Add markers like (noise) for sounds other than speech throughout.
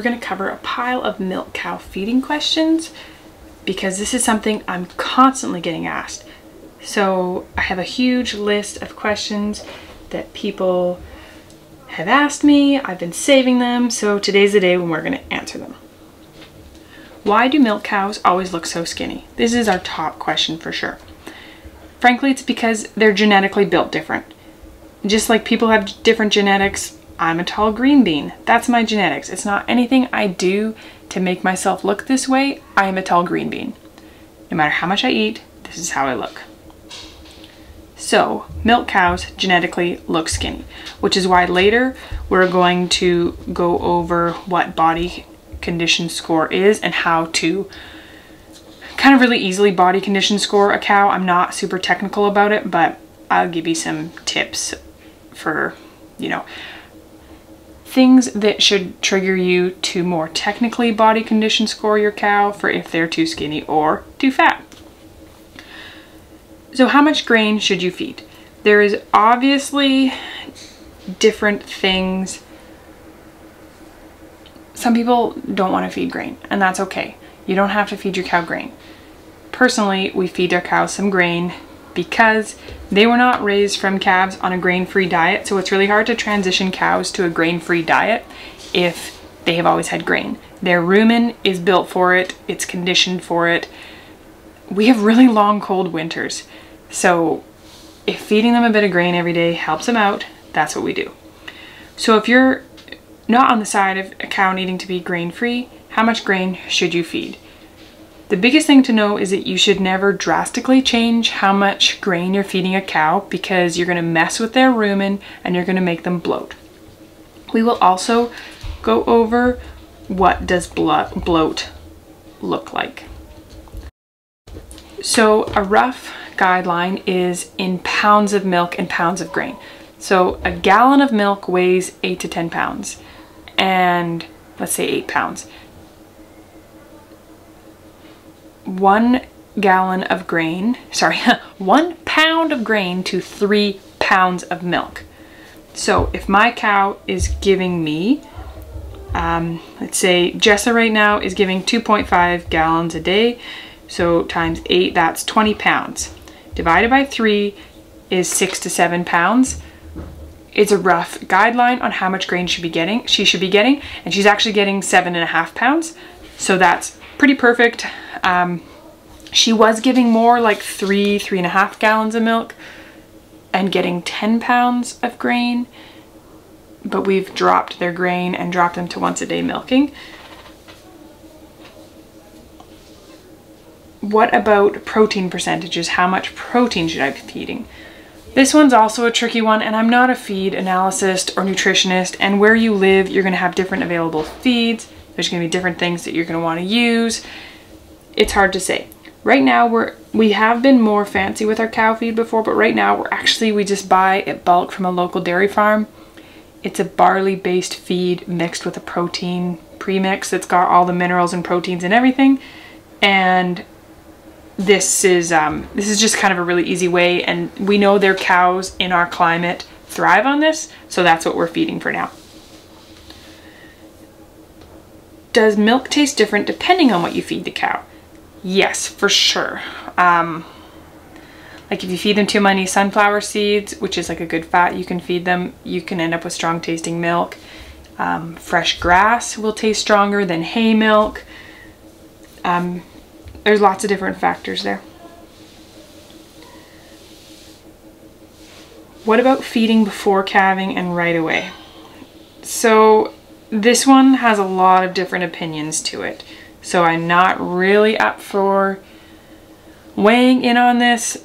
we're gonna cover a pile of milk cow feeding questions because this is something I'm constantly getting asked. So I have a huge list of questions that people have asked me. I've been saving them. So today's the day when we're gonna answer them. Why do milk cows always look so skinny? This is our top question for sure. Frankly, it's because they're genetically built different. Just like people have different genetics, I'm a tall green bean. That's my genetics. It's not anything I do to make myself look this way. I am a tall green bean. No matter how much I eat, this is how I look. So, milk cows genetically look skinny, which is why later we're going to go over what body condition score is and how to kind of really easily body condition score a cow. I'm not super technical about it, but I'll give you some tips for, you know, things that should trigger you to more technically body condition score your cow for if they're too skinny or too fat. So how much grain should you feed? There is obviously different things some people don't want to feed grain, and that's okay. You don't have to feed your cow grain. Personally, we feed our cows some grain because they were not raised from calves on a grain-free diet, so it's really hard to transition cows to a grain-free diet if they have always had grain. Their rumen is built for it, it's conditioned for it. We have really long cold winters, so if feeding them a bit of grain every day helps them out, that's what we do. So if you're not on the side of a cow needing to be grain free, how much grain should you feed? The biggest thing to know is that you should never drastically change how much grain you're feeding a cow because you're gonna mess with their rumen and you're gonna make them bloat. We will also go over what does bloat look like. So a rough guideline is in pounds of milk and pounds of grain. So a gallon of milk weighs eight to 10 pounds and let's say eight pounds. One gallon of grain, sorry, (laughs) one pound of grain to three pounds of milk. So if my cow is giving me, um, let's say Jessa right now is giving 2.5 gallons a day, so times eight, that's 20 pounds. Divided by three is six to seven pounds it's a rough guideline on how much grain she should be getting she should be getting and she's actually getting seven and a half pounds so that's pretty perfect. Um, she was giving more like three three and a half gallons of milk and getting 10 pounds of grain but we've dropped their grain and dropped them to once a day milking. What about protein percentages? How much protein should I be feeding? This one's also a tricky one and I'm not a feed analyst or nutritionist and where you live you're going to have different available feeds. There's going to be different things that you're going to want to use. It's hard to say. Right now we're we have been more fancy with our cow feed before but right now we're actually we just buy it bulk from a local dairy farm. It's a barley based feed mixed with a protein premix that's got all the minerals and proteins and everything and this is um, this is just kind of a really easy way and we know their cows in our climate thrive on this so that's what we're feeding for now. Does milk taste different depending on what you feed the cow? Yes, for sure. Um, like if you feed them too many sunflower seeds, which is like a good fat you can feed them, you can end up with strong tasting milk. Um, fresh grass will taste stronger than hay milk. Um, there's lots of different factors there. What about feeding before calving and right away? So this one has a lot of different opinions to it. So I'm not really up for weighing in on this.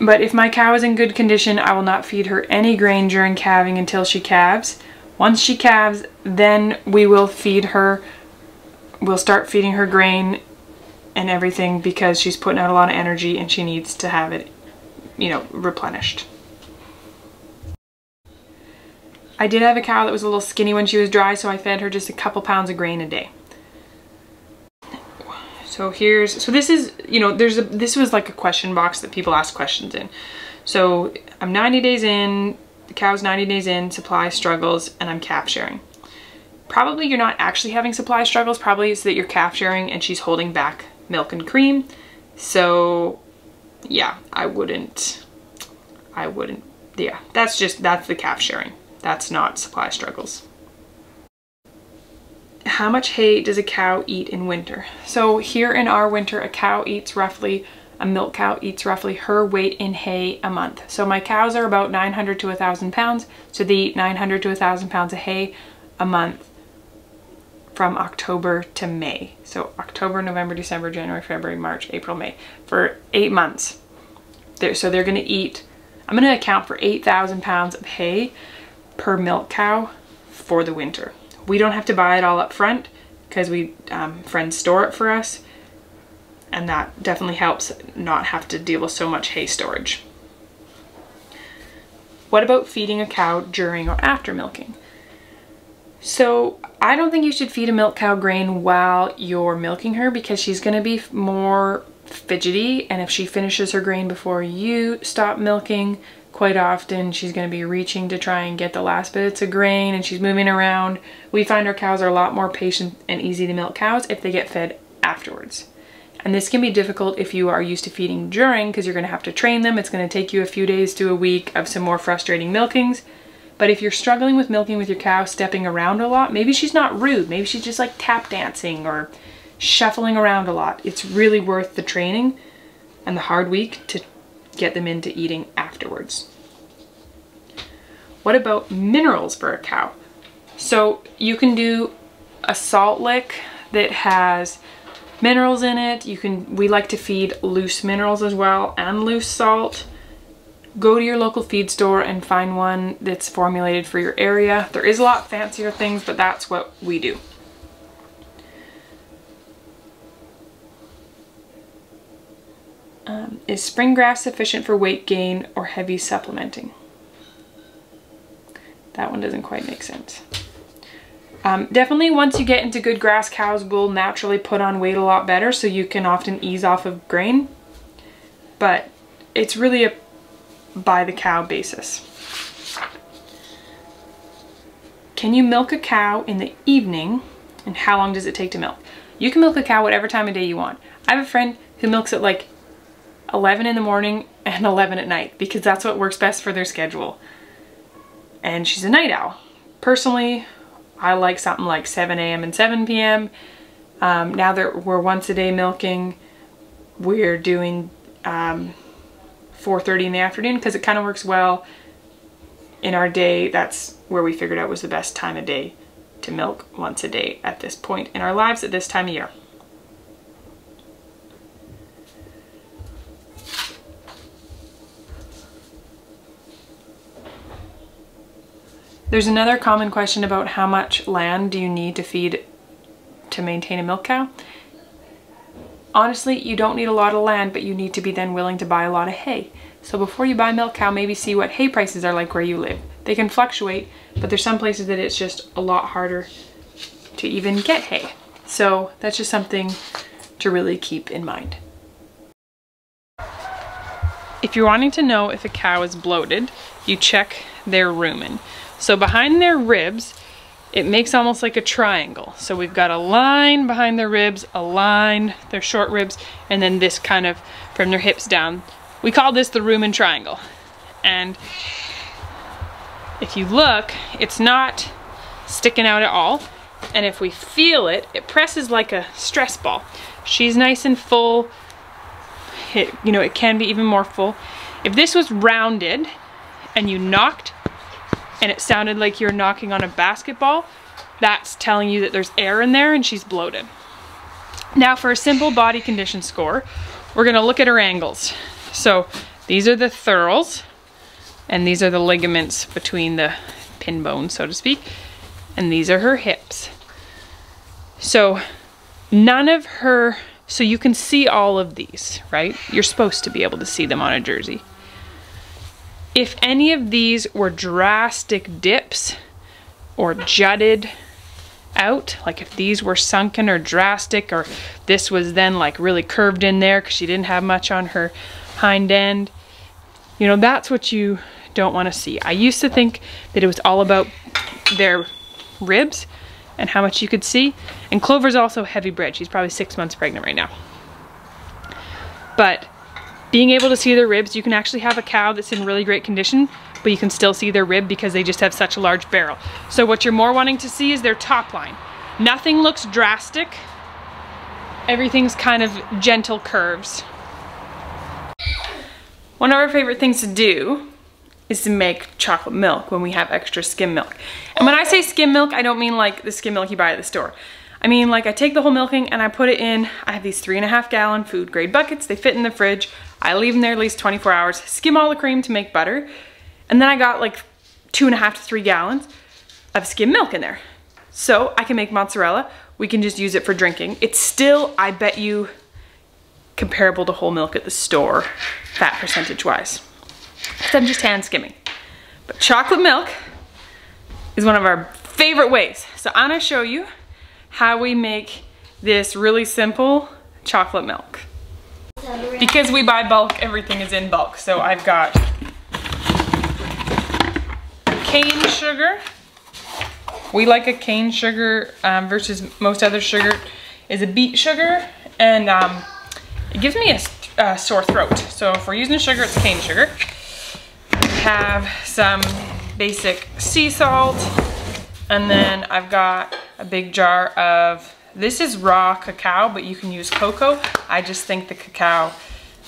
But if my cow is in good condition, I will not feed her any grain during calving until she calves. Once she calves, then we will feed her, we'll start feeding her grain and everything because she's putting out a lot of energy and she needs to have it, you know, replenished. I did have a cow that was a little skinny when she was dry, so I fed her just a couple pounds of grain a day. So here's, so this is, you know, there's a, this was like a question box that people ask questions in. So I'm 90 days in, the cow's 90 days in, supply struggles, and I'm calf sharing. probably you're not actually having supply struggles. Probably it's that you're calf sharing and she's holding back milk and cream. So yeah, I wouldn't, I wouldn't, yeah, that's just, that's the calf sharing. That's not supply struggles. How much hay does a cow eat in winter? So here in our winter, a cow eats roughly, a milk cow eats roughly her weight in hay a month. So my cows are about 900 to 1,000 pounds. So they eat 900 to 1,000 pounds of hay a month from October to May. So October, November, December, January, February, March, April, May for eight months. They're, so they're gonna eat, I'm gonna account for 8,000 pounds of hay per milk cow for the winter. We don't have to buy it all up front because we um, friends store it for us. And that definitely helps not have to deal with so much hay storage. What about feeding a cow during or after milking? So I don't think you should feed a milk cow grain while you're milking her because she's going to be more fidgety and if she finishes her grain before you stop milking, quite often she's going to be reaching to try and get the last bits of grain and she's moving around. We find our cows are a lot more patient and easy to milk cows if they get fed afterwards. And this can be difficult if you are used to feeding during because you're going to have to train them. It's going to take you a few days to a week of some more frustrating milkings. But if you're struggling with milking with your cow, stepping around a lot, maybe she's not rude. Maybe she's just like tap dancing or shuffling around a lot. It's really worth the training and the hard week to get them into eating afterwards. What about minerals for a cow? So you can do a salt lick that has minerals in it. You can, we like to feed loose minerals as well and loose salt go to your local feed store and find one that's formulated for your area. There is a lot fancier things, but that's what we do. Um, is spring grass sufficient for weight gain or heavy supplementing? That one doesn't quite make sense. Um, definitely once you get into good grass, cows will naturally put on weight a lot better, so you can often ease off of grain. But it's really a by the cow basis. Can you milk a cow in the evening and how long does it take to milk? You can milk a cow whatever time of day you want. I have a friend who milks at like 11 in the morning and 11 at night because that's what works best for their schedule. And she's a night owl. Personally, I like something like 7 a.m. and 7 p.m. Um, now that we're once a day milking, we're doing um, 4.30 in the afternoon because it kind of works well in our day. That's where we figured out was the best time of day to milk once a day at this point in our lives at this time of year. There's another common question about how much land do you need to feed to maintain a milk cow? Honestly, you don't need a lot of land, but you need to be then willing to buy a lot of hay. So before you buy a milk cow, maybe see what hay prices are like where you live. They can fluctuate, but there's some places that it's just a lot harder to even get hay. So that's just something to really keep in mind. If you're wanting to know if a cow is bloated, you check their rumen. So behind their ribs, it makes almost like a triangle. So we've got a line behind their ribs, a line, their short ribs, and then this kind of from their hips down. We call this the rumen triangle. And if you look, it's not sticking out at all. And if we feel it, it presses like a stress ball. She's nice and full. It, you know, it can be even more full. If this was rounded and you knocked and it sounded like you're knocking on a basketball, that's telling you that there's air in there and she's bloated. Now for a simple body condition score, we're gonna look at her angles. So these are the thurls and these are the ligaments between the pin bones, so to speak. And these are her hips. So none of her, so you can see all of these, right? You're supposed to be able to see them on a jersey. If any of these were drastic dips or jutted out, like if these were sunken or drastic or this was then like really curved in there because she didn't have much on her hind end, you know, that's what you don't want to see. I used to think that it was all about their ribs, and how much you could see. And Clover's also heavy bred. She's probably six months pregnant right now. But being able to see their ribs, you can actually have a cow that's in really great condition, but you can still see their rib because they just have such a large barrel. So what you're more wanting to see is their top line. Nothing looks drastic. Everything's kind of gentle curves. One of our favorite things to do is to make chocolate milk when we have extra skim milk. And when I say skim milk, I don't mean like the skim milk you buy at the store. I mean like I take the whole milking and I put it in, I have these three and a half gallon food grade buckets, they fit in the fridge. I leave them there at least 24 hours, skim all the cream to make butter. And then I got like two and a half to three gallons of skim milk in there. So I can make mozzarella. We can just use it for drinking. It's still, I bet you, comparable to whole milk at the store, fat percentage wise. So I'm just hand skimming. But chocolate milk is one of our favorite ways. So I'm gonna show you how we make this really simple chocolate milk. Because we buy bulk, everything is in bulk. So I've got cane sugar. We like a cane sugar um, versus most other sugar is a beet sugar. And um, it gives me a, sore throat. So if we're using sugar, it's cane sugar have some basic sea salt. And then I've got a big jar of, this is raw cacao, but you can use cocoa. I just think the cacao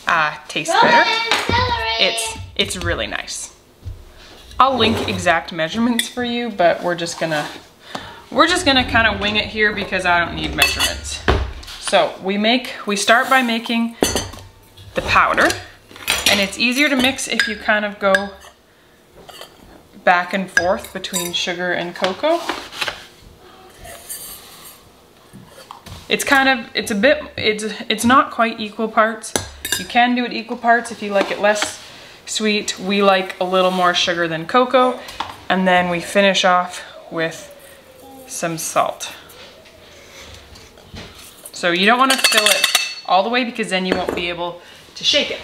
uh, tastes better. It's, it's really nice. I'll link exact measurements for you, but we're just gonna, we're just gonna kind of wing it here because I don't need measurements. So we make, we start by making the powder and it's easier to mix if you kind of go back and forth between sugar and cocoa. It's kind of, it's a bit, it's, it's not quite equal parts. You can do it equal parts if you like it less sweet. We like a little more sugar than cocoa. And then we finish off with some salt. So you don't want to fill it all the way because then you won't be able to shake it.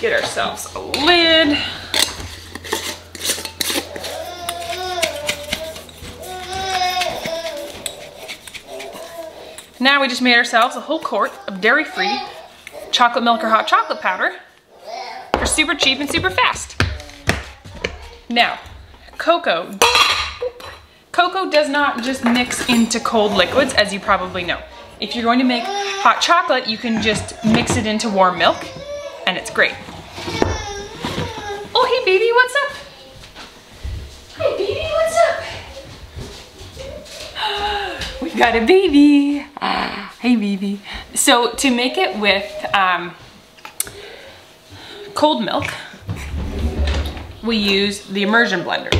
Get ourselves a lid. Now we just made ourselves a whole quart of dairy-free chocolate milk or hot chocolate powder for super cheap and super fast. Now, cocoa. Cocoa does not just mix into cold liquids, as you probably know. If you're going to make hot chocolate, you can just mix it into warm milk, and it's great. Oh, hey baby, what's up? Hi baby, what's up? (gasps) We've got a baby. Hey baby. So to make it with um, cold milk, we use the immersion blender.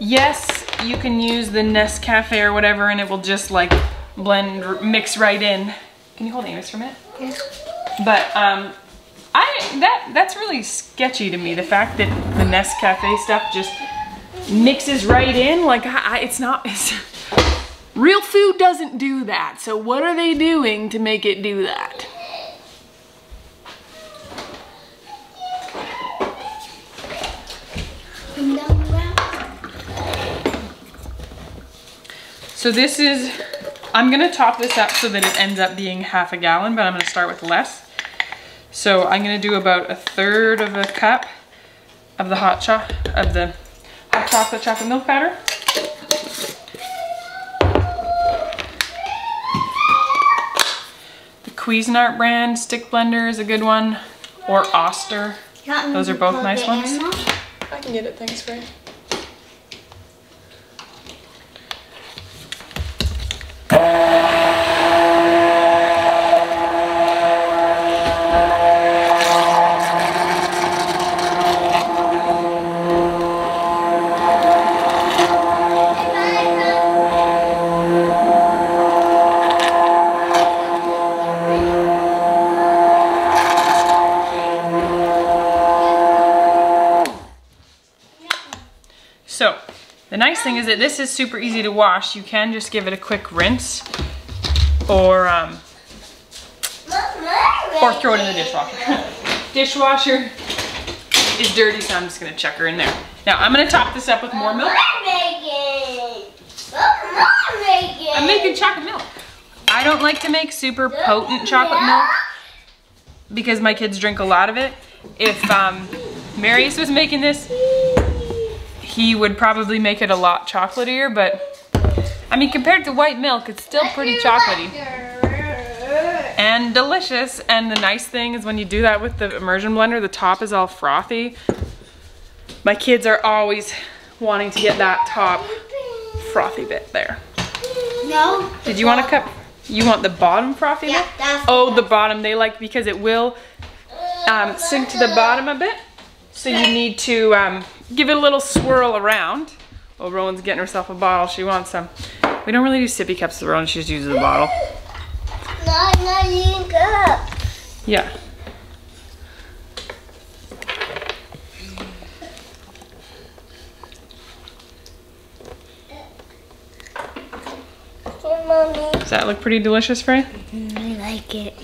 Yes, you can use the Nescafe or whatever and it will just like blend, mix right in. Can you hold Amos for a minute? Yes. But um, I that that's really sketchy to me, the fact that the Nescafe stuff just mixes right in. Like I, it's not, (laughs) it's, Real food doesn't do that. So what are they doing to make it do that? So this is, I'm gonna top this up so that it ends up being half a gallon, but I'm gonna start with less. So I'm gonna do about a third of a cup of the hot cho of the chocolate chocolate milk powder. The Cuisinart brand stick blender is a good one, or Oster. Those are both nice ones. I can get it, thanks, Greg. The nice thing is that this is super easy to wash. You can just give it a quick rinse or um, or throw it in the dishwasher. (laughs) dishwasher is dirty, so I'm just gonna chuck her in there. Now I'm gonna top this up with more milk. I'm making. Chocolate milk. I don't like to make super potent chocolate milk because my kids drink a lot of it. If um, Marius was making this, he would probably make it a lot chocolatier, but I mean, compared to white milk, it's still pretty chocolatey and delicious. And the nice thing is when you do that with the immersion blender, the top is all frothy. My kids are always wanting to get that top frothy bit there. No. Did you want a cup? You want the bottom frothy Yeah, bit? Oh, the bottom they like because it will um, sink to the bottom a bit. So you need to um, give it a little swirl around. Well, Rowan's getting herself a bottle. She wants some. We don't really do sippy cups with Rowan. She just uses a bottle. Not not eating cup. Yeah. Mommy. Does that look pretty delicious, Frey? I like it.